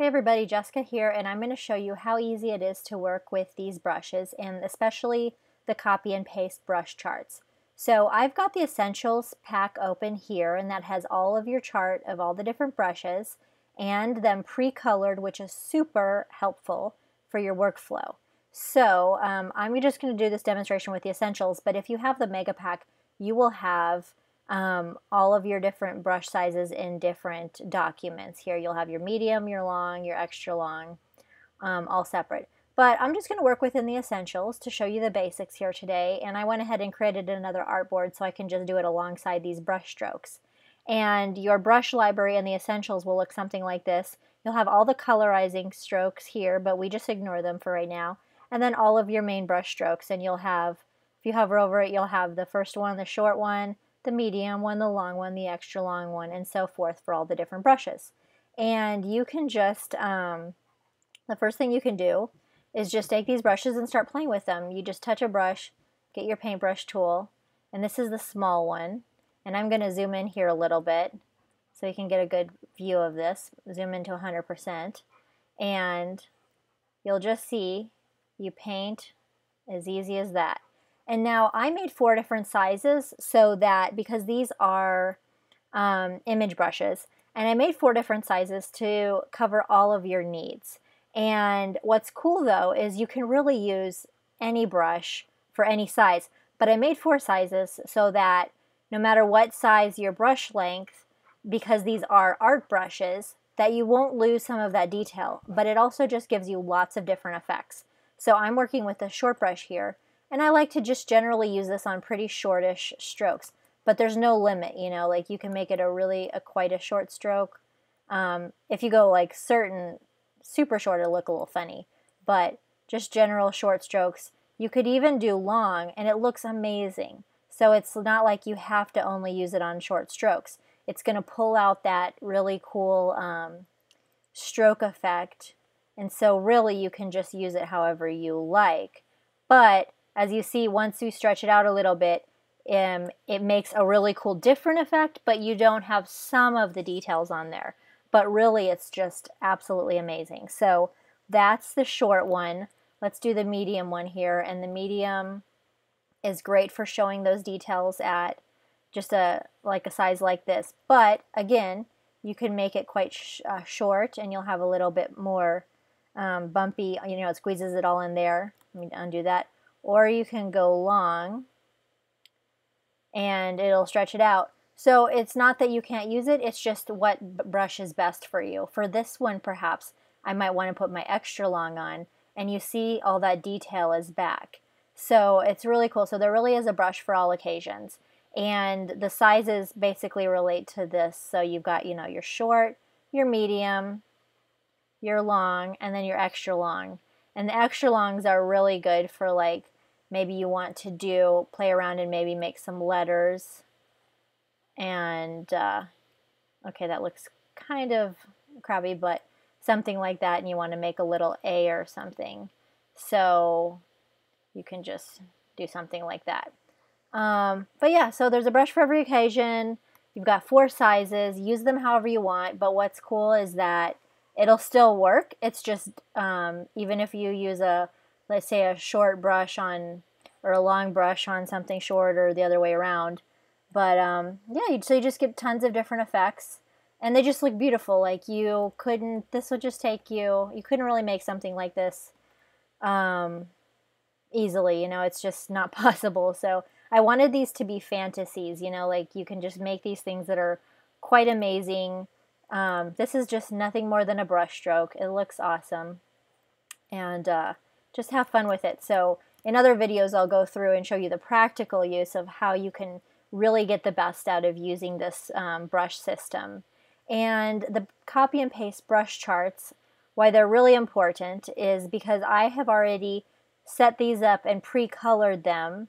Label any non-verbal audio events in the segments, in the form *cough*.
Hey everybody, Jessica here, and I'm going to show you how easy it is to work with these brushes, and especially the copy and paste brush charts. So I've got the Essentials pack open here, and that has all of your chart of all the different brushes, and them pre-colored, which is super helpful for your workflow. So um, I'm just going to do this demonstration with the Essentials, but if you have the Mega Pack, you will have um, all of your different brush sizes in different documents. Here you'll have your medium, your long, your extra long, um, all separate. But I'm just going to work within the essentials to show you the basics here today. And I went ahead and created another artboard so I can just do it alongside these brush strokes. And your brush library and the essentials will look something like this. You'll have all the colorizing strokes here, but we just ignore them for right now. And then all of your main brush strokes. And you'll have, if you hover over it, you'll have the first one, the short one, the medium one, the long one, the extra long one, and so forth for all the different brushes. And you can just, um, the first thing you can do is just take these brushes and start playing with them. You just touch a brush, get your paintbrush tool, and this is the small one. And I'm going to zoom in here a little bit so you can get a good view of this. Zoom into 100%. And you'll just see you paint as easy as that. And now I made four different sizes so that because these are um, image brushes, and I made four different sizes to cover all of your needs. And what's cool though is you can really use any brush for any size. But I made four sizes so that no matter what size your brush length, because these are art brushes, that you won't lose some of that detail. But it also just gives you lots of different effects. So I'm working with a short brush here. And I like to just generally use this on pretty shortish strokes, but there's no limit, you know, like you can make it a really, a quite a short stroke. Um, if you go like certain super short, it'll look a little funny, but just general short strokes. You could even do long and it looks amazing. So it's not like you have to only use it on short strokes. It's going to pull out that really cool um, stroke effect. And so really you can just use it however you like. But as you see, once you stretch it out a little bit, um, it makes a really cool different effect, but you don't have some of the details on there. But really, it's just absolutely amazing. So that's the short one. Let's do the medium one here. And the medium is great for showing those details at just a like a size like this. But again, you can make it quite sh uh, short and you'll have a little bit more um, bumpy, you know, it squeezes it all in there. Let me undo that or you can go long and it'll stretch it out. So it's not that you can't use it, it's just what brush is best for you. For this one, perhaps, I might want to put my extra long on, and you see all that detail is back. So it's really cool. So there really is a brush for all occasions. And the sizes basically relate to this. So you've got, you know, your short, your medium, your long, and then your extra long. And the extra longs are really good for like maybe you want to do play around and maybe make some letters. And uh, okay, that looks kind of crabby, but something like that. And you want to make a little A or something. So you can just do something like that. Um, but yeah, so there's a brush for every occasion. You've got four sizes. Use them however you want. But what's cool is that it'll still work. It's just um, even if you use a, let's say, a short brush on or a long brush on something short or the other way around. But um, yeah, so you just get tons of different effects, and they just look beautiful. Like you couldn't, this would just take you. You couldn't really make something like this um, easily. You know, it's just not *laughs* possible. So I wanted these to be fantasies. You know, like you can just make these things that are quite amazing um, this is just nothing more than a brush stroke. It looks awesome. And uh, just have fun with it. So in other videos, I'll go through and show you the practical use of how you can really get the best out of using this um, brush system. And the copy and paste brush charts, why they're really important is because I have already set these up and pre-colored them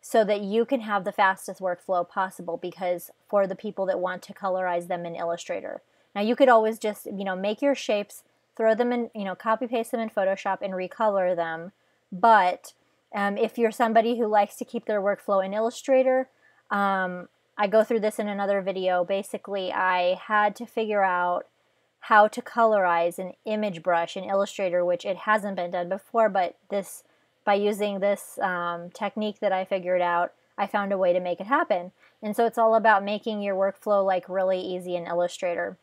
so that you can have the fastest workflow possible because for the people that want to colorize them in Illustrator. Now you could always just, you know, make your shapes, throw them in, you know, copy paste them in Photoshop and recolor them. But um, if you're somebody who likes to keep their workflow in Illustrator, um, I go through this in another video. Basically, I had to figure out how to colorize an image brush in Illustrator, which it hasn't been done before, but this by using this um, technique that I figured out, I found a way to make it happen. And so it's all about making your workflow like really easy in Illustrator.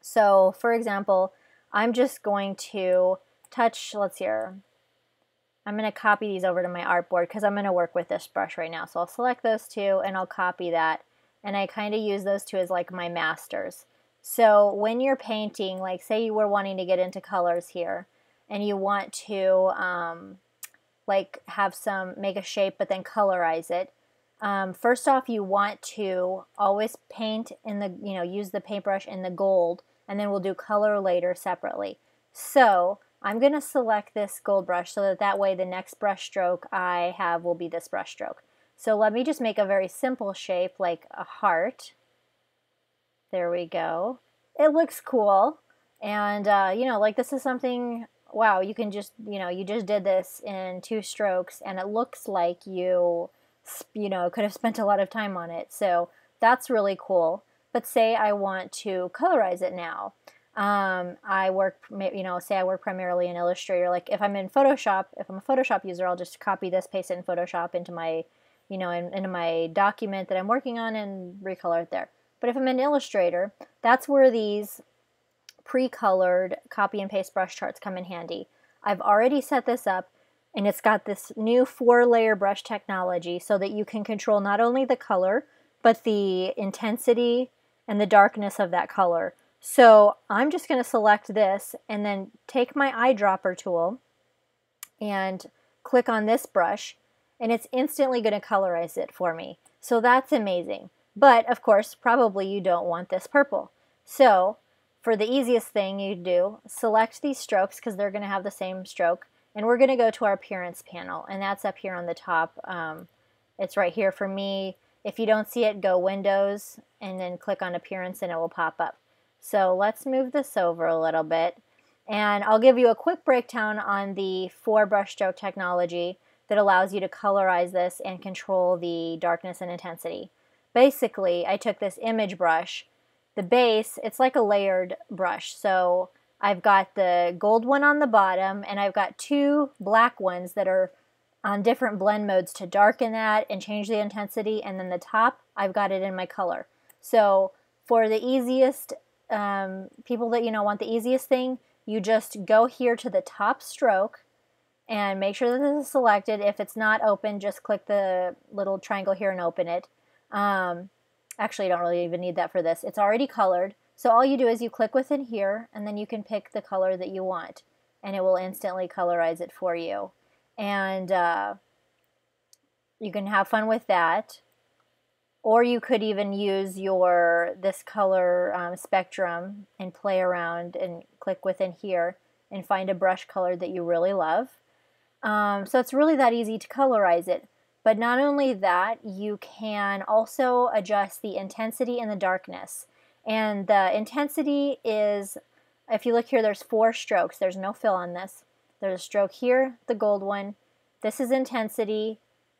So for example, I'm just going to touch, let's see here, I'm going to copy these over to my artboard because I'm going to work with this brush right now. So I'll select those two and I'll copy that. And I kind of use those two as like my masters. So when you're painting, like say you were wanting to get into colors here and you want to um, like have some, make a shape but then colorize it. Um, first off, you want to always paint in the, you know, use the paintbrush in the gold and then we'll do color later separately. So I'm going to select this gold brush so that that way the next brush stroke I have will be this brush stroke. So let me just make a very simple shape like a heart. There we go. It looks cool. And, uh, you know, like this is something, wow, you can just, you know, you just did this in two strokes and it looks like you, you know, could have spent a lot of time on it. So that's really cool. But say I want to colorize it now. Um, I work, you know, say I work primarily in Illustrator. Like if I'm in Photoshop, if I'm a Photoshop user, I'll just copy this, paste it in Photoshop into my, you know, in, into my document that I'm working on and recolor it there. But if I'm in Illustrator, that's where these pre-colored copy and paste brush charts come in handy. I've already set this up and it's got this new four layer brush technology so that you can control not only the color, but the intensity and the darkness of that color. So I'm just going to select this and then take my eyedropper tool and click on this brush and it's instantly going to colorize it for me. So that's amazing. But of course, probably you don't want this purple. So for the easiest thing you do, select these strokes because they're going to have the same stroke. And we're going to go to our appearance panel and that's up here on the top. Um, it's right here for me. If you don't see it, go Windows and then click on Appearance and it will pop up. So let's move this over a little bit. And I'll give you a quick breakdown on the four brush stroke technology that allows you to colorize this and control the darkness and intensity. Basically, I took this image brush. The base, it's like a layered brush. So I've got the gold one on the bottom and I've got two black ones that are on different blend modes to darken that and change the intensity. And then the top, I've got it in my color. So for the easiest um, people that you know want the easiest thing, you just go here to the top stroke and make sure that this is selected. If it's not open, just click the little triangle here and open it. Um, actually, you don't really even need that for this. It's already colored. So all you do is you click within here and then you can pick the color that you want and it will instantly colorize it for you. And uh, you can have fun with that or you could even use your this color um, spectrum and play around and click within here and find a brush color that you really love. Um, so it's really that easy to colorize it. But not only that, you can also adjust the intensity and the darkness. And the intensity is, if you look here, there's four strokes. There's no fill on this. There's a stroke here, the gold one. This is intensity.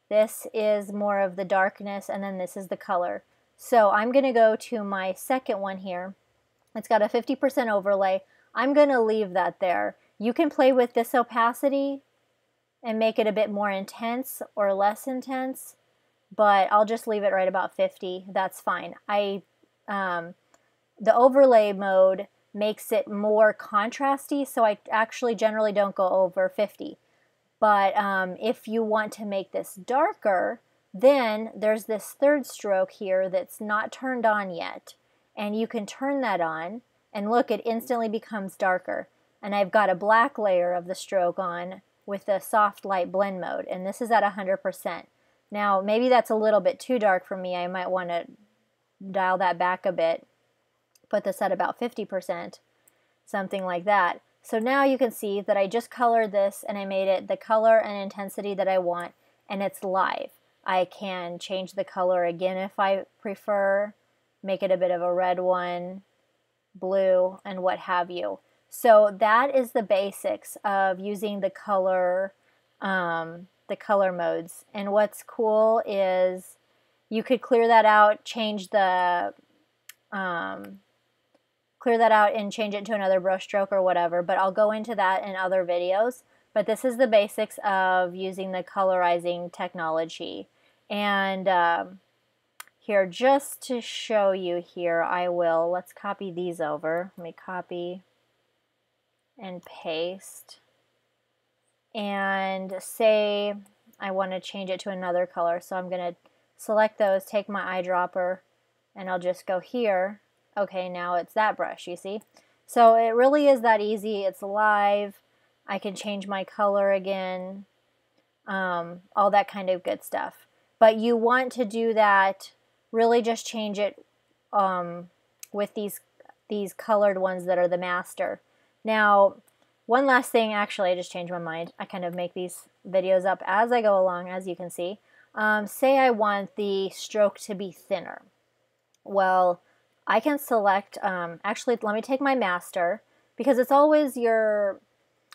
This is more of the darkness and then this is the color. So I'm going to go to my second one here. It's got a 50% overlay. I'm going to leave that there. You can play with this opacity and make it a bit more intense or less intense, but I'll just leave it right about 50. That's fine. I um, The overlay mode makes it more contrasty, so I actually generally don't go over 50. But um, if you want to make this darker, then there's this third stroke here that's not turned on yet. And you can turn that on and look, it instantly becomes darker. And I've got a black layer of the stroke on with the soft light blend mode. And this is at 100%. Now, maybe that's a little bit too dark for me. I might want to dial that back a bit. Put this at about 50%, something like that. So now you can see that I just colored this and I made it the color and intensity that I want and it's live. I can change the color again if I prefer, make it a bit of a red one, blue, and what have you. So that is the basics of using the color, um, the color modes. And what's cool is you could clear that out, change the um, clear that out and change it to another brush stroke or whatever, but I'll go into that in other videos. But this is the basics of using the colorizing technology. And um, here, just to show you here, I will, let's copy these over. Let me copy and paste. And say I want to change it to another color. So I'm going to select those, take my eyedropper, and I'll just go here. Okay, now it's that brush, you see? So it really is that easy. It's live. I can change my color again, um, all that kind of good stuff. But you want to do that, really just change it um, with these, these colored ones that are the master. Now, one last thing, actually, I just changed my mind. I kind of make these videos up as I go along, as you can see. Um, say I want the stroke to be thinner. Well, I can select, um, actually, let me take my master, because it's always your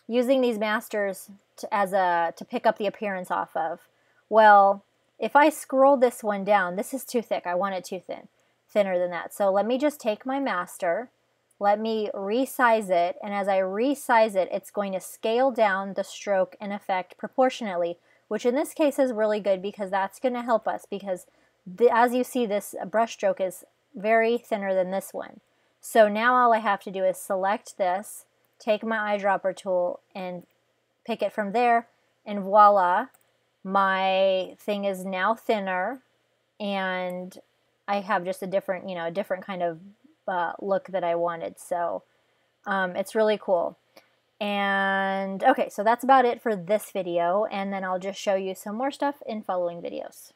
using these masters to, as a to pick up the appearance off of. Well, if I scroll this one down, this is too thick. I want it too thin, thinner than that. So let me just take my master, let me resize it, and as I resize it, it's going to scale down the stroke and effect proportionately, which in this case is really good because that's going to help us because the, as you see, this brush stroke is very thinner than this one. So now all I have to do is select this, take my eyedropper tool and pick it from there and voila my thing is now thinner and I have just a different you know a different kind of uh, look that I wanted. So um, it's really cool. And okay so that's about it for this video and then I'll just show you some more stuff in following videos